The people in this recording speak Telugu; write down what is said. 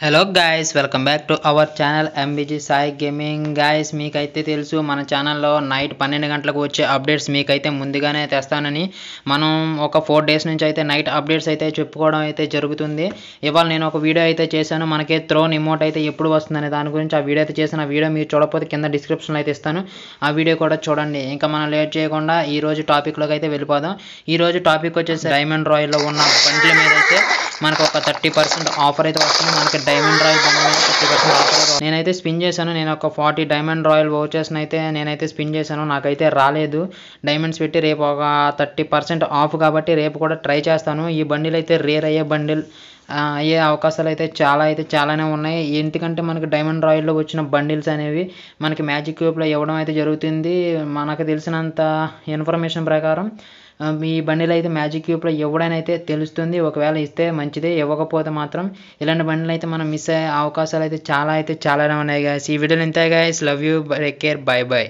Hello guys welcome back to our channel MBG Sai gaming guys మీకైతే తెలుసు మన ఛానల్లో నైట్ పన్నెండు గంటలకు వచ్చే అప్డేట్స్ మీకైతే ముందుగానే తెస్తానని. మనం ఒక ఫోర్ డేస్ నుంచి అయితే నైట్ అప్డేట్స్ అయితే చెప్పుకోవడం అయితే జరుగుతుంది. ఇవాళ నేను ఒక వీడియో అయితే చేశాను. మనకి త్రోన్ ఇమోట్ అయితే ఎప్పుడు వస్తుందనే దాని గురించి ఆ వీడియో అయితే చేసిన వీడియో మీరు చూడకపోతే కింద డిస్క్రిప్షన్లో అయితే ఇస్తాను. ఆ వీడియో కూడా చూడండి. ఇంకా మనం లేట్ చేయకుండా ఈరోజు టాపిక్లోకి అయితే వెళ్ళిపోదాం. ఈ రోజు టాపిక్ వచ్చేసి డైమండ్ రాయల్లో ఉన్న బండ్ల మీద అయితే మనకు ఒక థర్టీ పర్సెంట్ ఆఫర్ అయితే వస్తుంది. మనకి diamond royal thirty percent offer అయితే నేనైతే స్పిన్ చేశాను. నేను ఒక ఫార్టీ డైమండ్ రాయల్ వోచర్స్ని అయితే నేనైతే స్పిన్ చేశాను. నాకైతే రాలేదు. డైమండ్స్ పెట్టి రేపు ఒక థర్టీ పర్సెంట్ ఆఫ్ కాబట్టి రేపు కూడా ట్రై చేస్తాను. ఈ బండిల్ అయితే రేర్ అయ్యే బండిల్ అయ్యే అవకాశాలు అయితే చాలా అయితే చాలానే ఉన్నాయి. ఎందుకంటే మనకి డైమండ్ రాయల్లో వచ్చిన బండిల్స్ అనేవి మనకి మ్యాజిక్ క్యూబ్లో ఇవ్వడం అయితే జరుగుతుంది. మనకు తెలిసినంత ఇన్ఫర్మేషన్ ప్రకారం ఈ మీ బండిలు అయితే మ్యాజిక్ క్యూబ్లో ఇవ్వడానికి అయితే తెలుస్తుంది. ఒకవేళ ఇస్తే మంచిదే ఇవ్వకపోతే మాత్రం ఇలాంటి బండిలు అయితే మనం మిస్ అయ్యే అవకాశాలు అయితే చాలా అయితే చాలానే ఉన్నాయి గాయస్ ఈ వీడియోలు ఇంతే guys love you care bye bye